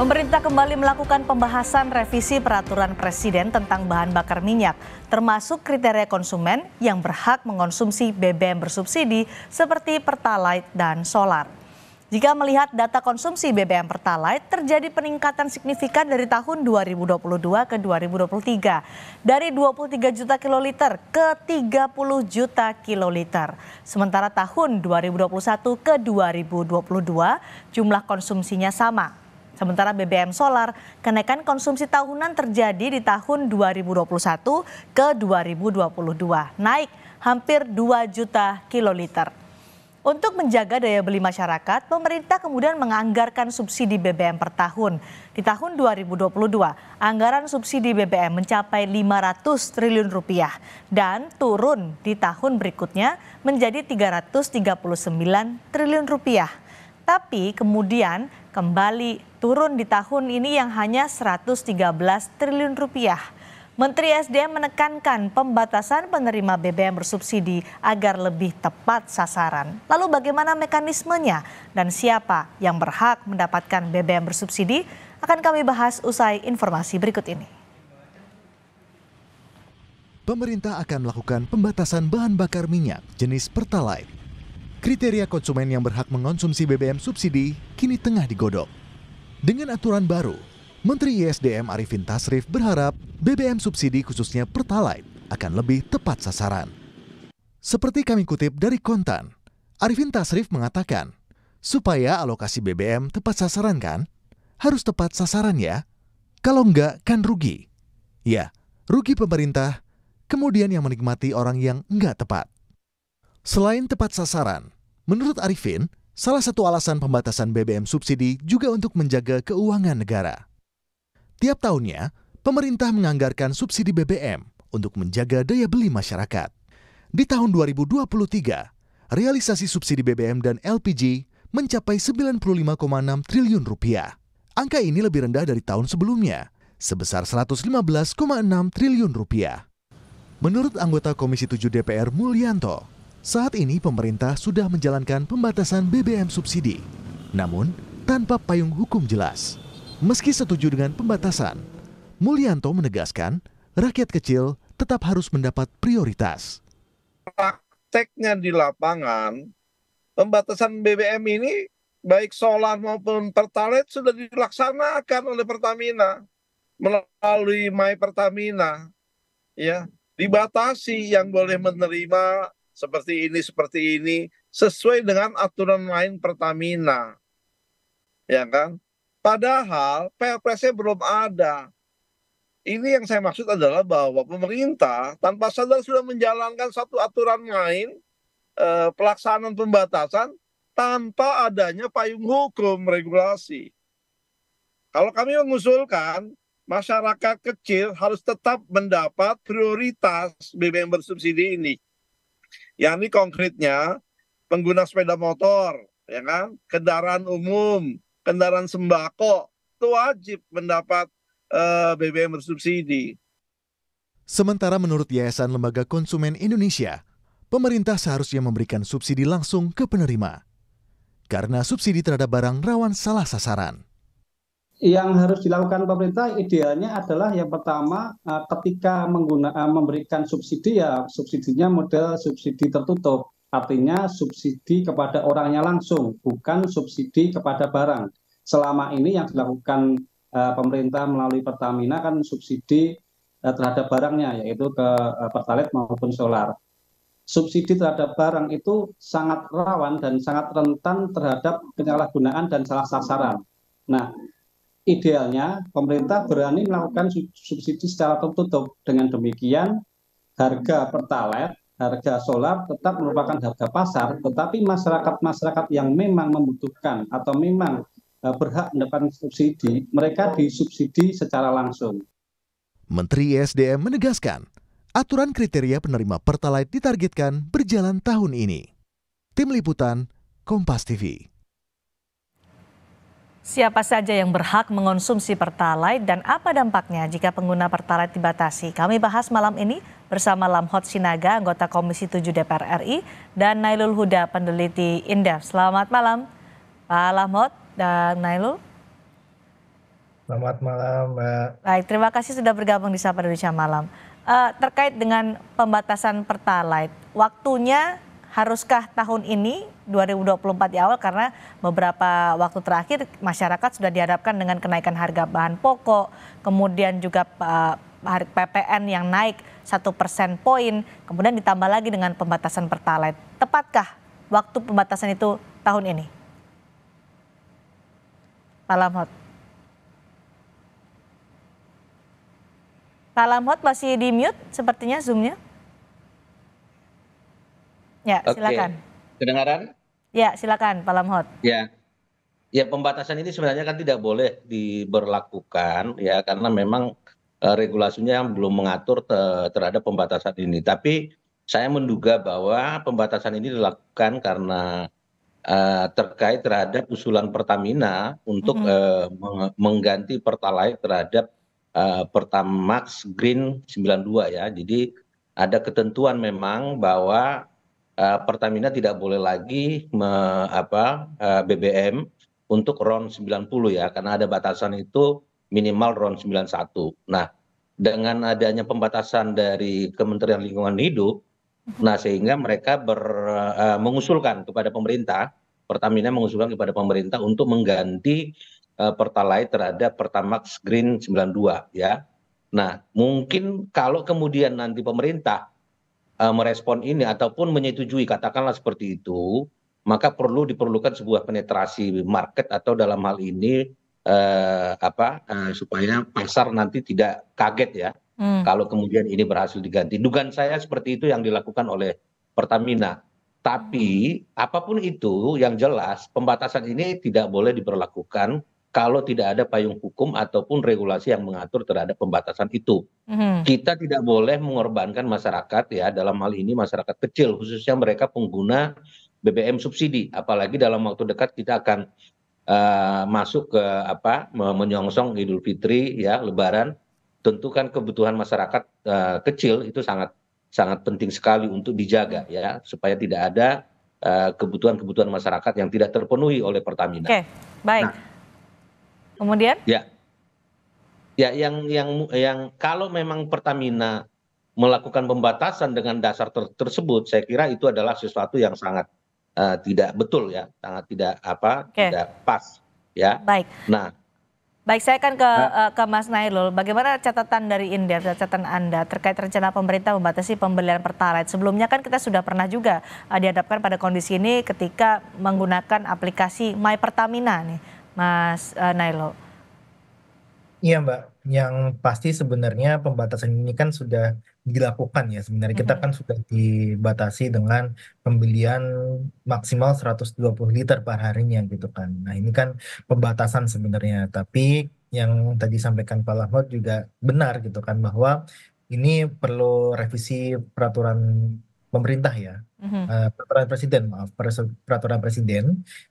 Pemerintah kembali melakukan pembahasan revisi peraturan presiden tentang bahan bakar minyak, termasuk kriteria konsumen yang berhak mengonsumsi BBM bersubsidi seperti Pertalite dan solar. Jika melihat data konsumsi BBM Pertalite terjadi peningkatan signifikan dari tahun 2022 ke 2023 dari 23 juta kiloliter ke 30 juta kiloliter. Sementara tahun 2021 ke 2022 jumlah konsumsinya sama. Sementara BBM solar, kenaikan konsumsi tahunan terjadi di tahun 2021 ke 2022, naik hampir 2 juta kiloliter. Untuk menjaga daya beli masyarakat, pemerintah kemudian menganggarkan subsidi BBM per tahun. Di tahun 2022, anggaran subsidi BBM mencapai 500 triliun rupiah dan turun di tahun berikutnya menjadi 339 triliun rupiah. Tapi kemudian kembali turun di tahun ini yang hanya 113 triliun rupiah. Menteri SDM menekankan pembatasan penerima BBM bersubsidi agar lebih tepat sasaran. Lalu bagaimana mekanismenya dan siapa yang berhak mendapatkan BBM bersubsidi akan kami bahas usai informasi berikut ini. Pemerintah akan melakukan pembatasan bahan bakar minyak jenis Pertalite. Kriteria konsumen yang berhak mengonsumsi BBM subsidi kini tengah digodok. Dengan aturan baru, Menteri ISDM Arifin Tasrif berharap BBM subsidi khususnya Pertalite akan lebih tepat sasaran. Seperti kami kutip dari Kontan, Arifin Tasrif mengatakan, supaya alokasi BBM tepat sasaran kan, harus tepat sasaran ya. Kalau enggak kan rugi. Ya, rugi pemerintah, kemudian yang menikmati orang yang enggak tepat. Selain tepat sasaran, menurut Arifin, salah satu alasan pembatasan BBM subsidi juga untuk menjaga keuangan negara. Tiap tahunnya, pemerintah menganggarkan subsidi BBM untuk menjaga daya beli masyarakat. Di tahun 2023, realisasi subsidi BBM dan LPG mencapai 95,6 triliun rupiah. Angka ini lebih rendah dari tahun sebelumnya, sebesar 115,6 triliun rupiah. Menurut anggota Komisi 7 DPR Mulyanto, saat ini pemerintah sudah menjalankan pembatasan BBM subsidi, namun tanpa payung hukum jelas. Meski setuju dengan pembatasan, Mulyanto menegaskan rakyat kecil tetap harus mendapat prioritas. Prakteknya di lapangan, pembatasan BBM ini baik solar maupun pertalite sudah dilaksanakan oleh Pertamina melalui My Pertamina. Ya, dibatasi yang boleh menerima seperti ini seperti ini sesuai dengan aturan main Pertamina. Ya kan? Padahal perpresnya belum ada. Ini yang saya maksud adalah bahwa pemerintah tanpa sadar sudah menjalankan satu aturan main eh, pelaksanaan pembatasan tanpa adanya payung hukum regulasi. Kalau kami mengusulkan masyarakat kecil harus tetap mendapat prioritas BBM bersubsidi ini. Yang ini konkretnya pengguna sepeda motor, ya kan, kendaraan umum, kendaraan sembako itu wajib mendapat uh, eh, BBM bersubsidi. Sementara menurut Yayasan Lembaga Konsumen Indonesia, pemerintah seharusnya memberikan subsidi langsung ke penerima. Karena subsidi terhadap barang rawan salah sasaran. Yang harus dilakukan pemerintah idealnya adalah yang pertama eh, ketika eh, memberikan subsidi ya subsidinya model subsidi tertutup artinya subsidi kepada orangnya langsung, bukan subsidi kepada barang. Selama ini yang dilakukan uh, pemerintah melalui Pertamina kan subsidi terhadap barangnya, yaitu ke Pertalite maupun solar. Subsidi terhadap barang itu sangat rawan dan sangat rentan terhadap penyalahgunaan dan salah sasaran. Nah, idealnya pemerintah berani melakukan subsidi secara tertutup. Dengan demikian, harga Pertalite harga solar tetap merupakan harga pasar, tetapi masyarakat-masyarakat yang memang membutuhkan atau memang uh, berhak mendapatkan subsidi, mereka disubsidi secara langsung. Menteri ESDM menegaskan, aturan kriteria penerima Pertalite ditargetkan berjalan tahun ini. Tim Liputan, Kompas TV. Siapa saja yang berhak mengonsumsi Pertalite dan apa dampaknya jika pengguna Pertalite dibatasi? Kami bahas malam ini bersama Lamhot Sinaga, anggota Komisi 7 DPR RI, dan Nailul Huda, peneliti Indef. Selamat malam, Pak Lamhot dan Nailul. Selamat malam, Mbak. Baik, terima kasih sudah bergabung di Sapa Indonesia Malam. Uh, terkait dengan pembatasan Pertalite, waktunya haruskah tahun ini 2024 di awal karena beberapa waktu terakhir masyarakat sudah dihadapkan dengan kenaikan harga bahan pokok, kemudian juga uh, PPN yang naik satu persen poin, kemudian ditambah lagi dengan pembatasan Pertalite. Tepatkah waktu pembatasan itu tahun ini? Pak Lamhot. Pak Lamhot masih di mute sepertinya Zoom-nya. Ya, silakan. Oke. Kedengaran? Ya, silakan Pak Lamhot. Ya. Ya, pembatasan ini sebenarnya kan tidak boleh diberlakukan ya karena memang uh, regulasinya yang belum mengatur te terhadap pembatasan ini. Tapi saya menduga bahwa pembatasan ini dilakukan karena uh, terkait terhadap usulan Pertamina untuk mm -hmm. uh, mengganti Pertalite terhadap uh, Pertamax Green 92 ya. Jadi ada ketentuan memang bahwa Pertamina tidak boleh lagi me, apa, uh, BBM untuk RON 90 ya karena ada batasan itu minimal RON 91. Nah, dengan adanya pembatasan dari Kementerian Lingkungan Hidup, nah sehingga mereka ber, uh, mengusulkan kepada pemerintah, Pertamina mengusulkan kepada pemerintah untuk mengganti uh, Pertalite terhadap Pertamax Green 92 ya. Nah, mungkin kalau kemudian nanti pemerintah merespon ini ataupun menyetujui katakanlah seperti itu maka perlu diperlukan sebuah penetrasi market atau dalam hal ini uh, apa uh, supaya pasar nanti tidak kaget ya. Hmm. kalau kemudian ini berhasil diganti. Dugaan saya seperti itu yang dilakukan oleh Pertamina. Tapi apa pun itu yang jelas pembatasan ini tidak boleh diberlakukan kalau tidak ada payung hukum ataupun regulasi yang mengatur terhadap pembatasan itu. Mm-hmm. Kita tidak boleh mengorbankan masyarakat ya dalam hal ini masyarakat kecil khususnya mereka pengguna BBM subsidi. Apalagi dalam waktu dekat kita akan uh, masuk ke apa menyongsong Idul Fitri ya Lebaran. Tentu kan kebutuhan masyarakat uh, kecil itu sangat sangat penting sekali untuk dijaga ya supaya tidak ada uh, kebutuhan-kebutuhan masyarakat yang tidak terpenuhi oleh Pertamina. Oke, baik. Nah, Kemudian? Ya. Ya, yang yang yang kalau memang Pertamina melakukan pembatasan dengan dasar ter tersebut, saya kira itu adalah sesuatu yang sangat uh, tidak betul ya, sangat tidak apa, okay. tidak pas ya. Baik. Nah, Baik, saya akan ke nah, ke Mas Nailul. Bagaimana catatan dari Indef, catatan Anda terkait rencana pemerintah membatasi pembelian pertalite? Sebelumnya kan kita sudah pernah juga uh, dihadapkan pada kondisi ini ketika menggunakan aplikasi My Pertamina nih. Mas uh, Nailo. Iya Mbak, yang pasti sebenarnya pembatasan ini kan sudah dilakukan ya. Sebenarnya kita kan sudah dibatasi dengan pembelian maksimal 120 liter per harinya gitu kan. Nah ini kan pembatasan sebenarnya. Tapi yang tadi sampaikan Pak Lahmud juga benar gitu kan bahwa ini perlu revisi peraturan pemerintah ya, mm-hmm. uh, peraturan presiden maaf, peraturan presiden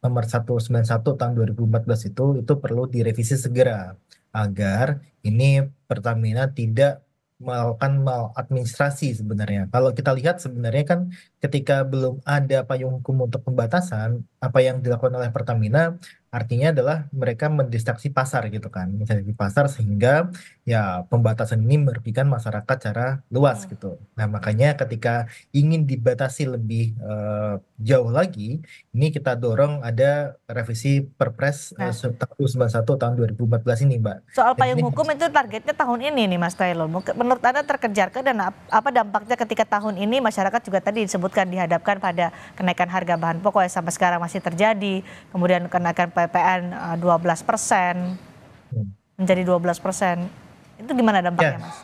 nomor 191 tahun 2014 itu itu perlu direvisi segera agar ini Pertamina tidak melakukan maladministrasi sebenarnya. Kalau kita lihat sebenarnya kan ketika belum ada payung hukum untuk pembatasan, apa yang dilakukan oleh Pertamina artinya adalah mereka mendistraksi pasar gitu kan, mendistraksi pasar sehingga ya pembatasan ini merugikan masyarakat secara luas hmm. gitu. Nah makanya ketika ingin dibatasi lebih uh, jauh lagi, ini kita dorong ada revisi Perpres nah. uh, 191 tahun 2014 ini, Mbak. Soal payung ini, hukum itu targetnya tahun ini nih, Mas Taylor. Menurut Anda terkejar ke dan apa dampaknya ketika tahun ini masyarakat juga tadi disebutkan dihadapkan pada kenaikan harga bahan pokok yang sampai sekarang masih terjadi, kemudian kenaikan PPN 12 eh, persen menjadi 12 persen. Itu gimana dampaknya, ya. Mas?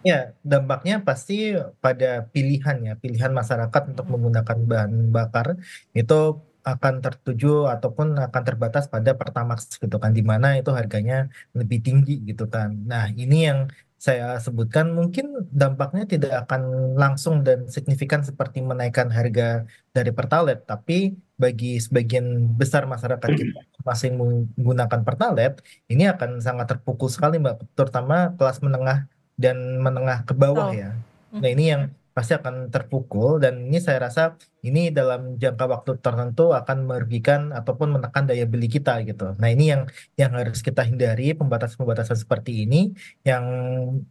Ya, dampaknya pasti pada pilihan ya, pilihan masyarakat untuk menggunakan bahan bakar itu akan tertuju ataupun akan terbatas pada Pertamax gitu kan, di mana itu harganya lebih tinggi gitu kan. Nah, ini yang saya sebutkan mungkin dampaknya tidak akan langsung dan signifikan seperti menaikkan harga dari Pertalite, tapi bagi sebagian besar masyarakat kita masih menggunakan Pertalite, ini akan sangat terpukul sekali Mbak, terutama kelas menengah dan menengah ke bawah oh. ya. Nah, ini yang pasti akan terpukul dan ini saya rasa ini dalam jangka waktu tertentu akan merugikan ataupun menekan daya beli kita gitu. Nah ini yang yang harus kita hindari pembatasan-pembatasan seperti ini yang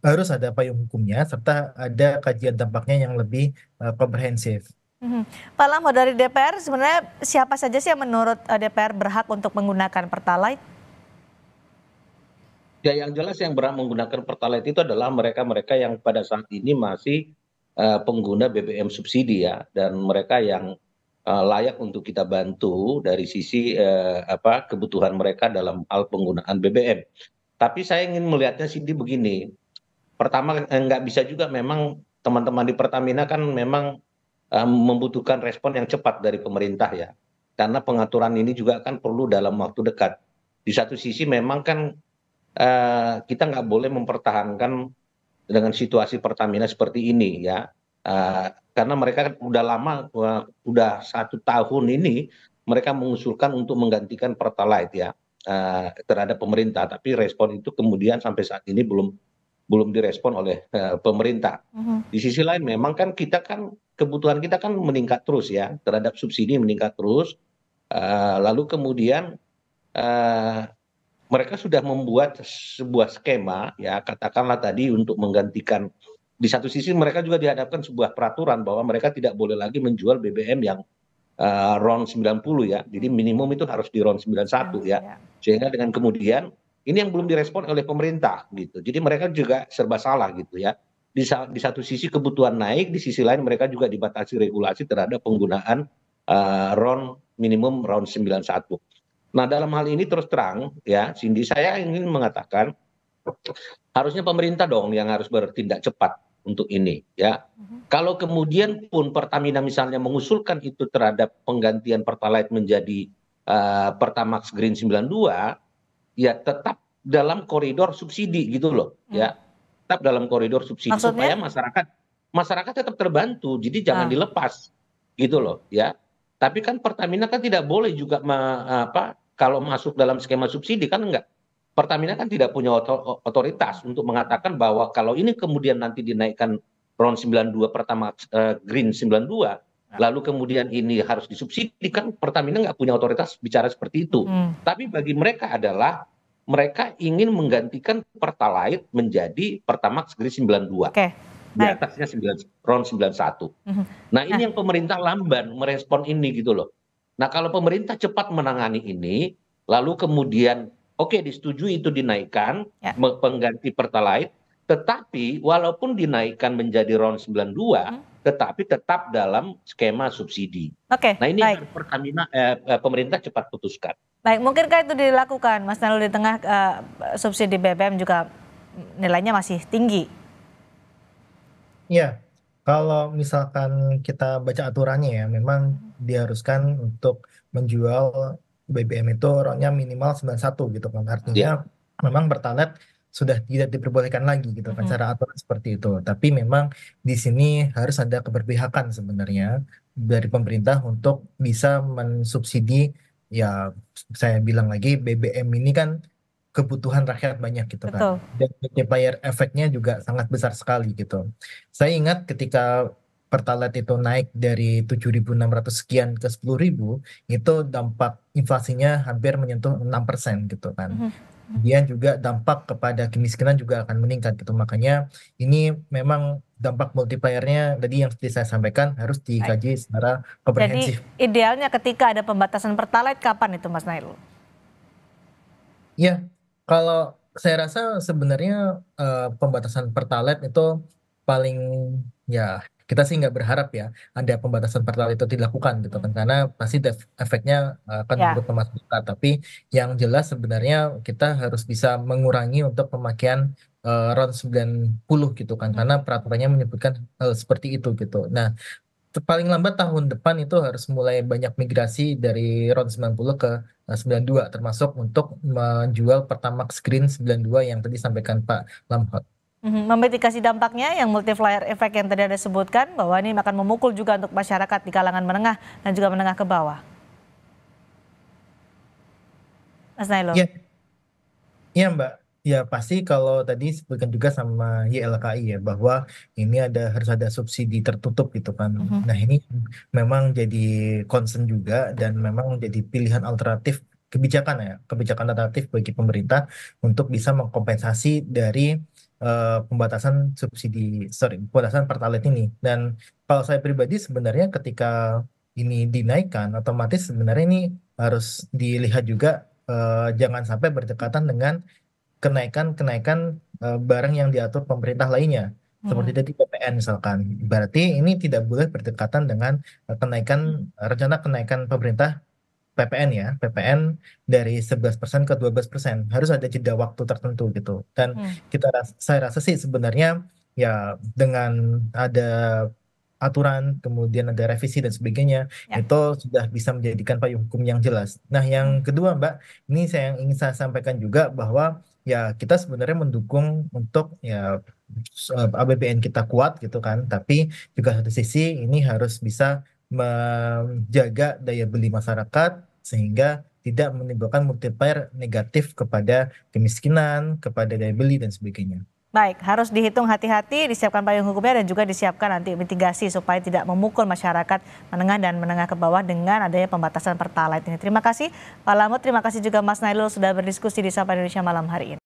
harus ada payung hukumnya serta ada kajian dampaknya yang lebih uh, komprehensif. Mhm. Pak Lamho dari DPR sebenarnya siapa saja sih yang menurut uh, DPR berhak untuk menggunakan pertalite? Ya yang jelas yang berhak menggunakan pertalite itu adalah mereka-mereka yang pada saat ini masih pengguna BBM subsidi ya dan mereka yang uh, layak untuk kita bantu dari sisi uh, apa kebutuhan mereka dalam hal penggunaan BBM. Tapi saya ingin melihatnya Cindy begini. Pertama nggak bisa juga memang teman-teman di Pertamina kan memang uh, membutuhkan respon yang cepat dari pemerintah ya. Karena pengaturan ini juga kan perlu dalam waktu dekat. Di satu sisi memang kan Eh, kita nggak boleh mempertahankan dengan situasi Pertamina seperti ini ya uh, karena mereka udah lama uh, udah satu tahun ini mereka mengusulkan untuk menggantikan pertalite ya uh, terhadap pemerintah tapi respon itu kemudian sampai saat ini belum belum direspon oleh uh, pemerintah. Uh-huh. Di sisi lain memang kan kita kan kebutuhan kita kan meningkat terus ya terhadap subsidi meningkat terus. Uh, lalu kemudian mereka sudah membuat sebuah skema ya katakanlah tadi untuk menggantikan di satu sisi mereka juga dihadapkan sebuah peraturan bahwa mereka tidak boleh lagi menjual BBM yang uh, RON 90 ya. Jadi minimum itu harus di RON 91 ya. ya. Sehingga dengan kemudian ini yang belum direspon oleh pemerintah gitu. Jadi mereka juga serba salah gitu ya. Di, di satu sisi kebutuhan naik, di sisi lain mereka juga dibatasi regulasi terhadap penggunaan uh, RON minimum RON 91. Nah dalam hal ini terus terang ya Cindy saya ingin mengatakan harusnya pemerintah dong yang harus bertindak cepat untuk ini ya. Mhm. Kalau kemudian pun Pertamina misalnya mengusulkan itu terhadap penggantian Pertalite menjadi uh, Pertamax Green 92 ya tetap dalam koridor subsidi gitu loh hmm. ya. Tetap dalam koridor subsidi Maksudnya? supaya masyarakat masyarakat tetap terbantu. Jadi jangan ah. dilepas gitu loh ya. Tapi kan Pertamina kan tidak boleh juga me, apa kalau masuk dalam skema subsidi kan enggak. Pertamina kan tidak punya otoritas untuk mengatakan bahwa kalau ini kemudian nanti dinaikkan RON 92 pertama uh, Green 92 ya. lalu kemudian ini harus disubsidi kan Pertamina nggak punya otoritas bicara seperti itu. Hmm. Tapi bagi mereka adalah mereka ingin menggantikan Pertalite menjadi Pertamax Green 92. Okay di atasnya 9, RON 91. Mm-hmm. Nah ini nah. yang pemerintah lamban merespon ini gitu loh. Nah kalau pemerintah cepat menangani ini, lalu kemudian oke okay, disetujui itu dinaikkan ya. pengganti pertalite, tetapi walaupun dinaikkan menjadi RON 92, hmm. tetapi tetap dalam skema subsidi. Oke. Okay, nah ini baik. Pertamina eh, eh, pemerintah cepat putuskan. Baik, mungkinkah itu dilakukan, Mas Nalul di tengah uh, subsidi BBM juga nilainya masih tinggi? Iya, kalau misalkan kita baca aturannya ya, memang diharuskan untuk menjual BBM itu ronnya minimal 91 gitu kan. Artinya yeah. memang Pertalite sudah tidak diperbolehkan lagi gitu kan cara aturan seperti itu. Tapi memang di sini harus ada keberpihakan sebenarnya dari pemerintah untuk bisa mensubsidi ya saya bilang lagi BBM ini kan kebutuhan rakyat banyak gitu kan. Betul. Dan multiplier efeknya juga sangat besar sekali gitu. Saya ingat ketika Pertalite itu naik dari 7.600 sekian ke 10.000, itu dampak inflasinya hampir menyentuh 6% gitu kan. Mm -hmm. Kemudian juga dampak kepada kemiskinan juga akan meningkat gitu. Makanya ini memang dampak multipliernya tadi yang seperti saya sampaikan harus dikaji secara komprehensif. Jadi idealnya ketika ada pembatasan Pertalite kapan itu Mas Nailul? Iya, kalau saya rasa sebenarnya uh, pembatasan pertalite itu paling ya kita sih nggak berharap ya ada pembatasan pertalite itu dilakukan gitu kan karena pasti efeknya akan Ya. masyarakat. Tapi yang jelas sebenarnya kita harus bisa mengurangi untuk pemakaian uh, RON 90 gitu kan karena peraturannya menyebutkan hal seperti itu gitu. Nah, paling lambat tahun depan itu harus mulai banyak migrasi dari RON 90 ke 92 eh, termasuk untuk menjual Pertamax Green 92 yang tadi sampaikan Pak Lamhot. Mhm, Memitigasi dampaknya yang multiplier effect yang tadi ada sebutkan bahwa ini akan memukul juga untuk masyarakat di kalangan menengah dan juga menengah ke bawah. Mas Nailo. Ya, ya Mbak. Ya pasti kalau tadi sebutkan juga sama YLKI ya bahwa ini ada harus ada subsidi tertutup gitu kan. Mhm. Nah ini memang jadi concern juga dan memang jadi pilihan alternatif kebijakan ya kebijakan alternatif bagi pemerintah untuk bisa mengkompensasi dari eh, pembatasan subsidi sorry pembatasan pertalite ini. Dan kalau saya pribadi sebenarnya ketika ini dinaikkan otomatis sebenarnya ini harus dilihat juga eh, jangan sampai berdekatan dengan kenaikan-kenaikan eh, barang yang diatur pemerintah lainnya. Seperti Hmm. tadi PPN misalkan. Berarti ini tidak boleh berdekatan dengan eh, kenaikan rencana kenaikan pemerintah PPN ya, PPN dari 11% ke 12%. Harus ada jeda waktu tertentu gitu. Dan Hmm. kita saya rasa sih sebenarnya ya dengan ada aturan, kemudian ada revisi dan sebagainya, Ya. itu sudah bisa menjadikan payung hukum yang jelas. Nah, yang kedua, Mbak, ini saya yang ingin saya sampaikan juga bahwa ya kita sebenarnya mendukung untuk ya eh, APBN kita kuat gitu kan, tapi juga satu sisi ini harus bisa menjaga daya beli masyarakat sehingga tidak menimbulkan multiplier negatif kepada kemiskinan, kepada daya beli dan sebagainya. Baik, harus dihitung hati-hati, disiapkan payung hukumnya dan juga disiapkan nanti mitigasi supaya tidak memukul masyarakat menengah dan menengah ke bawah dengan adanya pembatasan pertalite ini. Terima kasih Pak Lamut, terima kasih juga Mas Nailul sudah berdiskusi di Sapa Indonesia malam hari ini.